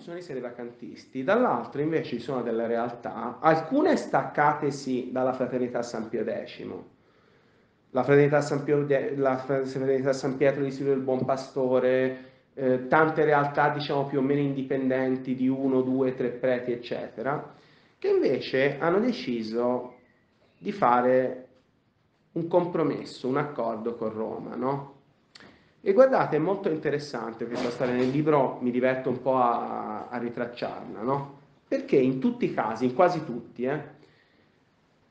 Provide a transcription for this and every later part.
ci sono i serevacantisti, dall'altro invece ci sono delle realtà, alcune staccatesi dalla fraternità San Pio X, la fraternità San, Pio, la fraternità San Pietro di Silvio del Buon Pastore, eh, tante realtà diciamo più o meno indipendenti di uno, due, tre preti, eccetera, che invece hanno deciso di fare un compromesso, un accordo con Roma, no? E guardate, è molto interessante questa storia, nel libro mi diverto un po' a, a ritracciarla, no? Perché in tutti i casi, in quasi tutti, eh,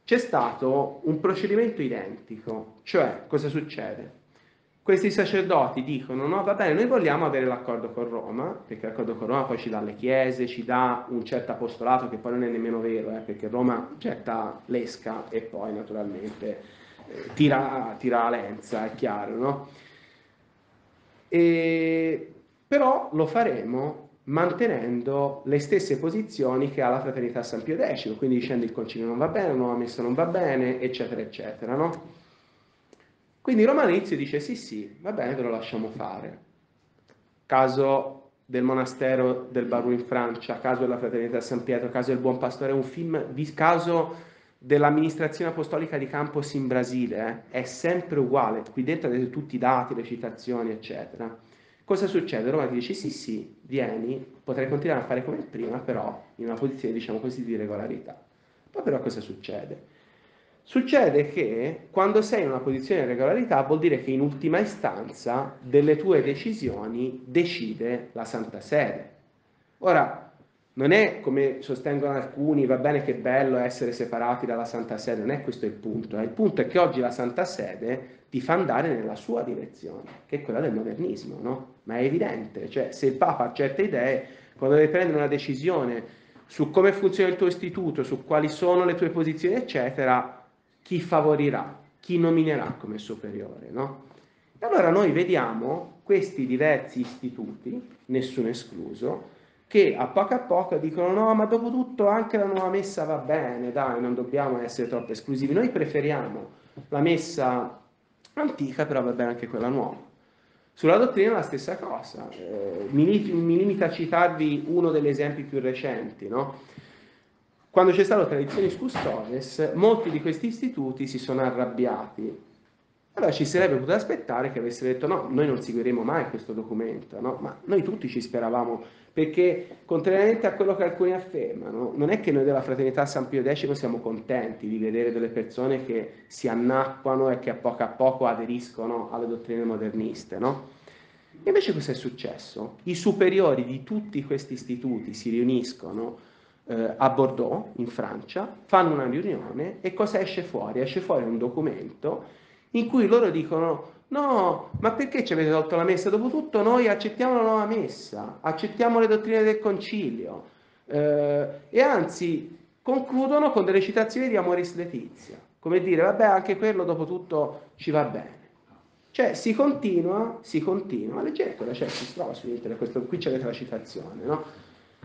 c'è stato un procedimento identico, cioè cosa succede? Questi sacerdoti dicono no, va bene, noi vogliamo avere l'accordo con Roma, perché l'accordo con Roma poi ci dà le chiese, ci dà un certo apostolato che poi non è nemmeno vero, eh, perché Roma getta l'esca e poi naturalmente eh, tira, tira la lenza, è chiaro, no? E, però lo faremo mantenendo le stesse posizioni che ha la fraternità San Pio X, quindi dicendo il concilio non va bene, la nuova messa non va bene, eccetera, eccetera. No? Quindi Romanizio dice sì, sì, va bene, ve lo lasciamo fare. Caso del monastero del Barù in Francia, caso della fraternità San Pietro, caso del Buon Pastore, un film, caso dell'amministrazione apostolica di Campos in Brasile, eh, è sempre uguale, qui dentro avete tutti i dati, le citazioni, eccetera. Cosa succede? Roma ti dice sì, sì, vieni, potrei continuare a fare come prima, però in una posizione, diciamo così, di regolarità. Poi però cosa succede? Succede che quando sei in una posizione di regolarità vuol dire che in ultima istanza delle tue decisioni decide la Santa Sede. Ora, non è come sostengono alcuni, va bene che bello essere separati dalla Santa Sede, non è questo il punto. Eh. Il punto è che oggi la Santa Sede ti fa andare nella sua direzione, che è quella del modernismo, no? Ma è evidente, cioè se il Papa ha certe idee, quando deve prendere una decisione su come funziona il tuo istituto, su quali sono le tue posizioni, eccetera, chi favorirà, chi nominerà come superiore, no? E allora noi vediamo questi diversi istituti, nessuno escluso, che a poco a poco dicono no, ma dopo tutto anche la nuova messa va bene, dai, non dobbiamo essere troppo esclusivi. Noi preferiamo la messa antica, però va bene anche quella nuova. Sulla dottrina la stessa cosa. Eh, mi, mi limito a citarvi uno degli esempi più recenti. No? Quando c'è stato Traditionis Custodes, molti di questi istituti si sono arrabbiati allora ci sarebbe potuto aspettare che avesse detto no, noi non seguiremo mai questo documento, no? ma noi tutti ci speravamo, perché contrariamente a quello che alcuni affermano, non è che noi della Fraternità San Pio X siamo contenti di vedere delle persone che si annacquano e che a poco a poco aderiscono alle dottrine moderniste, no? Invece cosa è successo? I superiori di tutti questi istituti si riuniscono eh, a Bordeaux, in Francia, fanno una riunione e cosa esce fuori? Esce fuori un documento in cui loro dicono no, ma perché ci avete tolto la messa? Dopotutto noi accettiamo la nuova messa, accettiamo le dottrine del concilio eh, e anzi concludono con delle citazioni di Amoris Letizia, come dire, vabbè, anche quello dopo tutto ci va bene. Cioè si continua, si continua, leggetela, cioè si trova su internet, questo, qui c'è la citazione, no?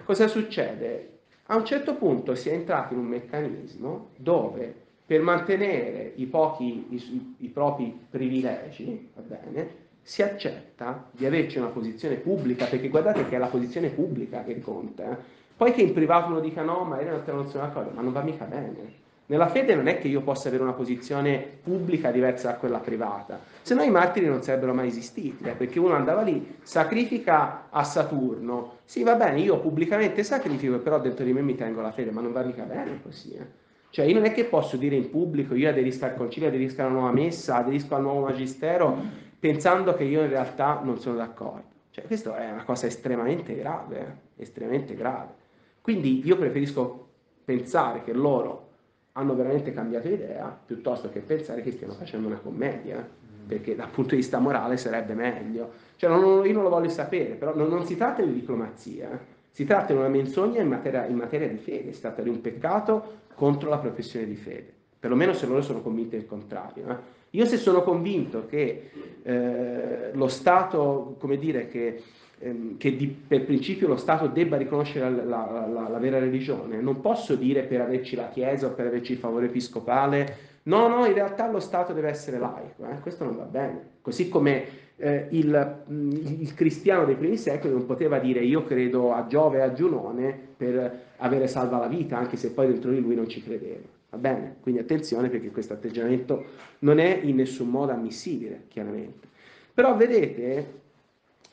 Cosa succede? A un certo punto si è entrato in un meccanismo dove per mantenere i, pochi, i, i propri privilegi, bene, si accetta di averci una posizione pubblica, perché guardate che è la posizione pubblica che conta. Eh. Poi che in privato uno dica no, ma io non sono d'accordo, ma non va mica bene. Nella fede non è che io possa avere una posizione pubblica diversa da quella privata, se no i martiri non sarebbero mai esistiti, eh, perché uno andava lì, sacrifica a Saturno, sì va bene, io pubblicamente sacrifico, però dentro di me mi tengo la fede, ma non va mica bene così. Eh. Cioè io non è che posso dire in pubblico io aderisco al concilio, aderisco alla nuova messa, aderisco al nuovo magistero, pensando che io in realtà non sono d'accordo. Cioè questa è una cosa estremamente grave, eh? estremamente grave. Quindi io preferisco pensare che loro hanno veramente cambiato idea piuttosto che pensare che stiano facendo una commedia, eh? perché dal punto di vista morale sarebbe meglio. Cioè non, io non lo voglio sapere, però non, non si tratta di diplomazia, eh? Si tratta di una menzogna in materia, in materia di fede, si tratta di un peccato contro la professione di fede, perlomeno se loro sono convinti del contrario. Eh? Io se sono convinto che eh, lo Stato, come dire, che, ehm, che di, per principio lo Stato debba riconoscere la, la, la, la, vera religione, non posso dire per averci la Chiesa o per averci il favore episcopale No, no, in realtà lo Stato deve essere laico, eh? questo non va bene. Così come eh, il, il, cristiano dei primi secoli non poteva dire io credo a Giove e a Giunone per avere salva la vita, anche se poi dentro di lui non ci credeva. Va bene? Quindi attenzione perché questo atteggiamento non è in nessun modo ammissibile, chiaramente. Però vedete,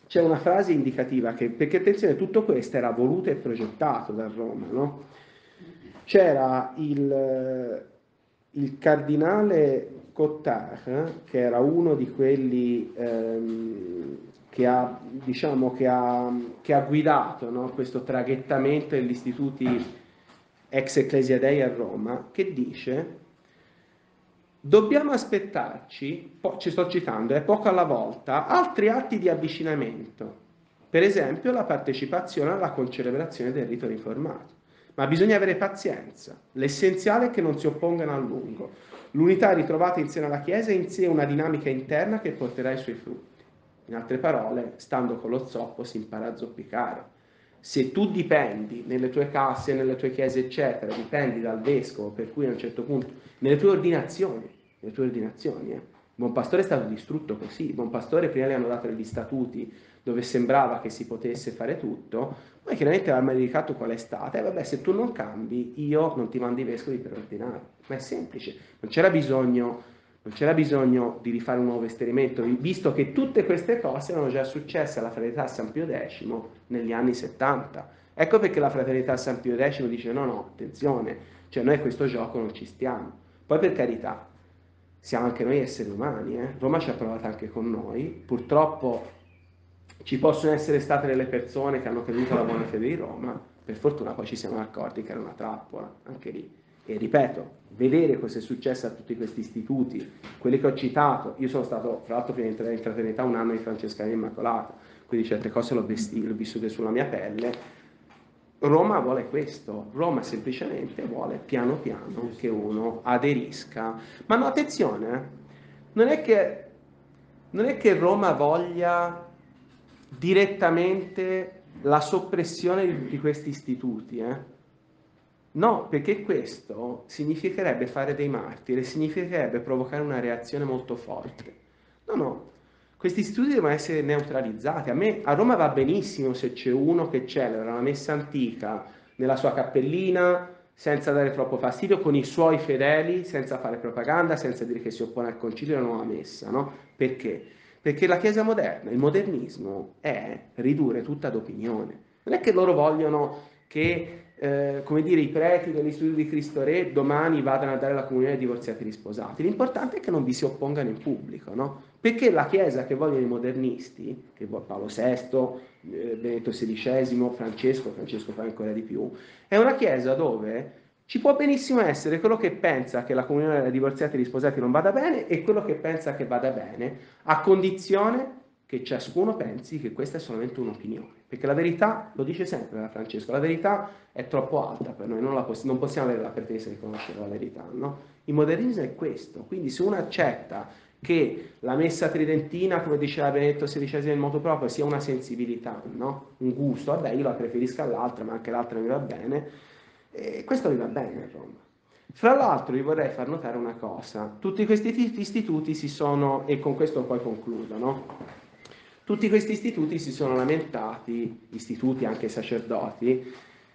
c'è una frase indicativa che, perché attenzione, tutto questo era voluto e progettato da Roma, no? C'era il, il cardinale Cottard, che era uno di quelli ehm, che, ha, diciamo, che, ha, che, ha, guidato no? questo traghettamento degli istituti ex Ecclesia Dei a Roma, che dice dobbiamo aspettarci, ci sto citando, è poco alla volta, altri atti di avvicinamento, per esempio la partecipazione alla concelebrazione del rito riformato. Ma bisogna avere pazienza. L'essenziale è che non si oppongano a lungo. L'unità ritrovata in seno alla Chiesa è in sé una dinamica interna che porterà i suoi frutti. In altre parole, stando con lo zoppo si impara a zoppicare. Se tu dipendi nelle tue casse, nelle tue chiese, eccetera, dipendi dal vescovo, per cui a un certo punto, nelle tue ordinazioni, nelle tue ordinazioni, eh, Buon Pastore è stato distrutto così. Buon Pastore prima gli hanno dato degli statuti dove sembrava che si potesse fare tutto, poi chiaramente l'ha medicato qual è stata, e vabbè se tu non cambi io non ti mando i vescovi per ordinare, ma è semplice, non c'era bisogno, non c'era bisogno di rifare un nuovo esperimento, visto che tutte queste cose erano già successe alla fraternità San Pio X negli anni 70. Ecco perché la fraternità San Pio X dice no no, attenzione, cioè noi a questo gioco non ci stiamo. Poi per carità, siamo anche noi esseri umani, eh? Roma ci ha provato anche con noi, purtroppo ci possono essere state delle persone che hanno creduto alla buona fede di Roma, per fortuna poi ci siamo accorti che era una trappola, anche lì. E ripeto, vedere cosa è successo a tutti questi istituti, quelli che ho citato, io sono stato, fra l'altro, prima di entrare in fraternità un anno in Francescana Immacolata, quindi certe cose l'ho, vesti, l'ho vissute sulla mia pelle. Roma vuole questo, Roma semplicemente vuole piano piano che uno aderisca. Ma no, attenzione, eh, non è che, non è che Roma voglia direttamente la soppressione di tutti questi istituti. Eh? No, perché questo significherebbe fare dei martiri, significherebbe provocare una reazione molto forte. No, no, questi istituti devono essere neutralizzati. A me a Roma va benissimo se c'è uno che celebra la messa antica nella sua cappellina senza dare troppo fastidio, con i suoi fedeli, senza fare propaganda, senza dire che si oppone al concilio e alla nuova messa, no? Perché? Perché la Chiesa moderna, il modernismo, è ridurre tutta ad opinione. Non è che loro vogliono che, eh, come dire, i preti dell'Istituto di Cristo Re domani vadano a dare la comunione ai divorziati risposati. L'importante è che non vi si oppongano in pubblico, no? Perché la Chiesa che vogliono i modernisti, che vuole Paolo VI, eh, Benedetto XVI, Francesco, Francesco fa ancora di più, è una Chiesa dove ci può benissimo essere quello che pensa che la comunione dei divorziati e degli sposati non vada bene e quello che pensa che vada bene, a condizione che ciascuno pensi che questa è solamente un'opinione. Perché la verità, lo dice sempre Francesco, la verità è troppo alta per noi, non, poss- non possiamo avere la pretesa di conoscere la verità. No? Il modernismo è questo, quindi se uno accetta che la messa tridentina, come diceva Benedetto XVI nel modo proprio, sia una sensibilità, no? un gusto, vabbè io la preferisco all'altra, ma anche l'altra mi va bene, e questo mi va bene a Roma. Fra l'altro vi vorrei far notare una cosa, tutti questi istituti si sono, e con questo poi concludo, no? tutti questi istituti si sono lamentati, istituti anche sacerdoti,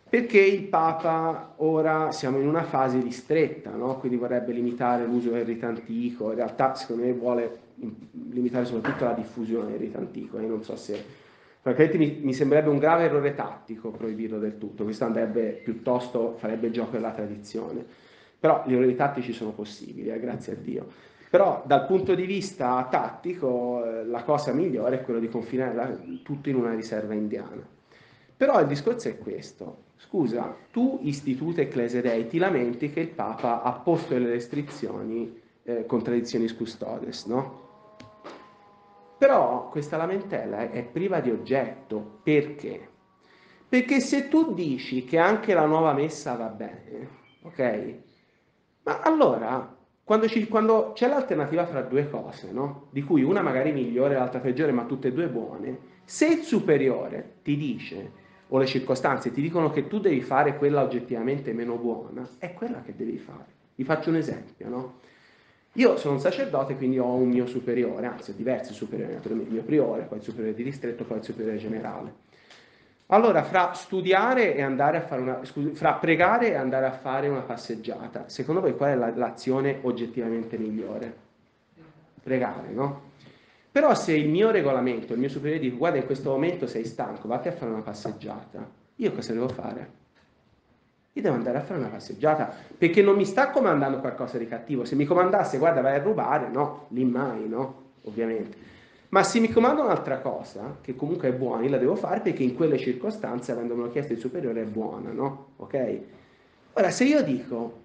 perché il Papa ora siamo in una fase ristretta, no? quindi vorrebbe limitare l'uso del rito antico, in realtà secondo me vuole limitare soprattutto la diffusione del rito antico, e non so se Francamente mi, mi, sembrerebbe un grave errore tattico proibirlo del tutto, questo andrebbe piuttosto, farebbe gioco della tradizione. Però gli errori tattici sono possibili, eh, grazie a Dio. Però dal punto di vista tattico eh, la cosa migliore è quella di confinare la, tutto in una riserva indiana. Però il discorso è questo. Scusa, tu istituto Ecclesia Dei ti lamenti che il Papa ha posto delle restrizioni eh, con tradizioni custodes, no? Però questa lamentela è priva di oggetto. Perché? Perché se tu dici che anche la nuova messa va bene, ok? Ma allora, quando, ci, quando c'è l'alternativa fra due cose, no? Di cui una magari migliore l'altra peggiore, ma tutte e due buone, se il superiore ti dice, o le circostanze ti dicono che tu devi fare quella oggettivamente meno buona, è quella che devi fare. Vi faccio un esempio, no? Io sono un sacerdote, quindi ho un mio superiore, anzi ho diversi superiori, il mio priore, poi il superiore di distretto, poi il superiore generale. Allora, fra studiare e andare a fare una, fra pregare e andare a fare una passeggiata, secondo voi qual è la, l'azione oggettivamente migliore? Pregare, no? Però se il mio regolamento, il mio superiore dice guarda in questo momento sei stanco, vatti a fare una passeggiata, io cosa devo fare? Io devo andare a fare una passeggiata perché non mi sta comandando qualcosa di cattivo. Se mi comandasse guarda vai a rubare, no, lì mai, no, ovviamente. Ma se mi comanda un'altra cosa, che comunque è buona, io la devo fare perché in quelle circostanze, avendomelo chiesto il superiore, è buona, no? Ok? Ora, se io dico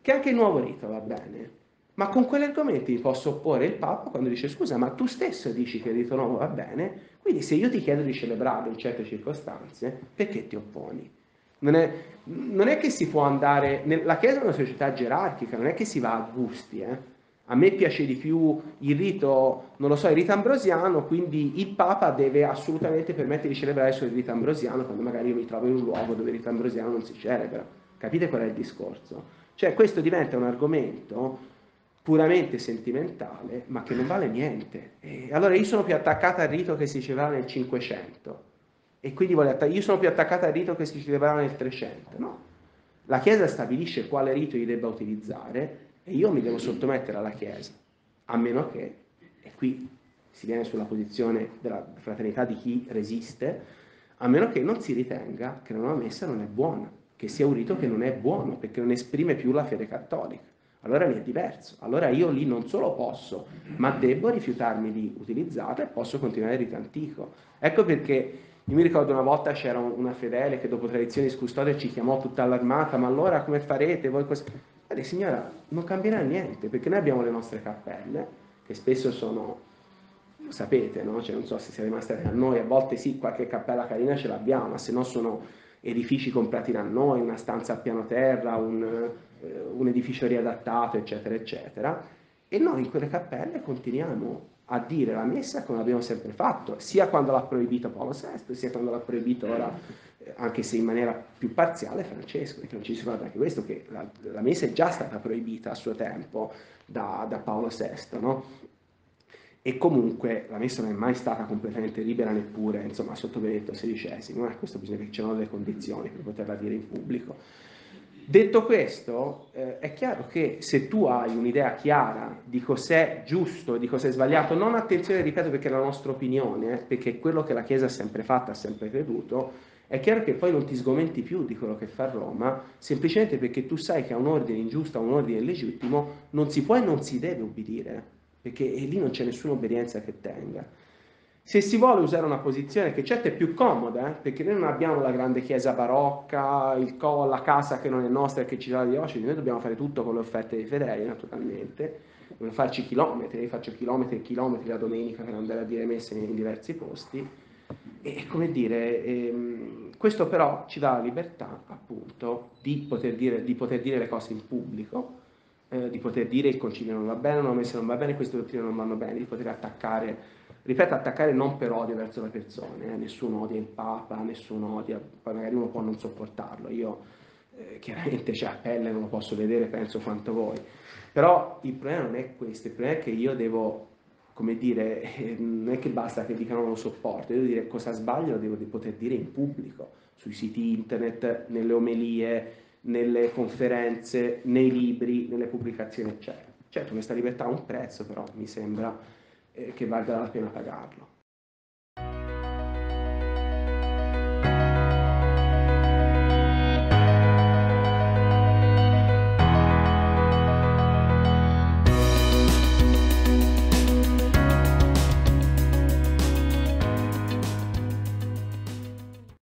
che anche il nuovo rito va bene, ma con quegli argomenti posso opporre il Papa quando dice scusa, ma tu stesso dici che il rito nuovo va bene, quindi se io ti chiedo di celebrarlo in certe circostanze, perché ti opponi? Non è, non è che si può andare... La Chiesa è una società gerarchica, non è che si va a gusti, eh? A me piace di più il rito, non lo so, il rito ambrosiano, quindi il Papa deve assolutamente permettere di celebrare solo il rito ambrosiano quando magari io mi trovo in un luogo dove il rito ambrosiano non si celebra. Capite qual è il discorso? Cioè questo diventa un argomento puramente sentimentale, ma che non vale niente. E allora io sono più attaccata al rito che si celebrava nel 500 e quindi attac- io sono più attaccata al rito che si celebrava nel 300. No, la Chiesa stabilisce quale rito io debba utilizzare e io mi devo sottomettere alla Chiesa, a meno che, e qui si viene sulla posizione della fraternità di chi resiste, a meno che non si ritenga che la nuova messa non è buona, che sia un rito che non è buono, perché non esprime più la fede cattolica. Allora mi è diverso. Allora io lì non solo posso, ma devo rifiutarmi di utilizzarla e posso continuare il rito antico. Ecco perché io mi ricordo una volta c'era una fedele che dopo tradizioni scustode ci chiamò tutta allarmata, ma allora come farete voi così? Guardi signora, non cambierà niente, perché noi abbiamo le nostre cappelle, che spesso sono, lo sapete, no? Cioè, non so se siete rimasti a noi, a volte sì, qualche cappella carina ce l'abbiamo, ma se no sono edifici comprati da noi, una stanza a piano terra, un, eh, un edificio riadattato, eccetera, eccetera. E noi in quelle cappelle continuiamo a dire la messa come abbiamo sempre fatto, sia quando l'ha proibito Paolo VI, sia quando l'ha proibito ora anche se in maniera più parziale, Francesco. E Francesco ricorda anche questo, che la, la, messa è già stata proibita a suo tempo da, da Paolo VI, no? E comunque la messa non è mai stata completamente libera neppure, insomma, sotto Benedetto XVI, eh? questo bisogna che ci siano delle condizioni per poterla dire in pubblico. Detto questo, eh, è chiaro che se tu hai un'idea chiara di cos'è giusto e di cos'è sbagliato, non attenzione, ripeto, perché è la nostra opinione, eh, perché è quello che la Chiesa ha sempre fatto, ha sempre creduto, è chiaro che poi non ti sgomenti più di quello che fa Roma, semplicemente perché tu sai che a un ordine ingiusto, a un ordine illegittimo, non si può e non si deve obbedire, perché lì non c'è nessuna obbedienza che tenga. Se si vuole usare una posizione che certo è più comoda, eh, perché noi non abbiamo la grande chiesa barocca, co, la casa che non è nostra e che ci dà la diocesi, noi dobbiamo fare tutto con le offerte dei fedeli, naturalmente, dobbiamo farci chilometri, io faccio chilometri e chilometri la domenica per andare a dire messe in diversi posti, e come dire, ehm, questo però ci dà la libertà appunto di poter dire, di poter dire le cose in pubblico, eh, di poter dire il concilio non va bene, una messa non va bene, queste dottrine non vanno bene, di poter attaccare, ripeto, attaccare non per odio verso le persone, eh, nessuno odia il Papa, nessuno odia, poi magari uno può non sopportarlo, io eh, chiaramente cioè, a pelle non lo posso vedere, penso quanto voi, però il problema non è questo, il problema è che io devo come dire, non è che basta che dicano non lo sopporto, devo dire cosa sbaglio, lo devo poter dire in pubblico, sui siti internet, nelle omelie, nelle conferenze, nei libri, nelle pubblicazioni, eccetera. Certo, questa libertà ha un prezzo, però mi sembra che valga la pena pagarlo.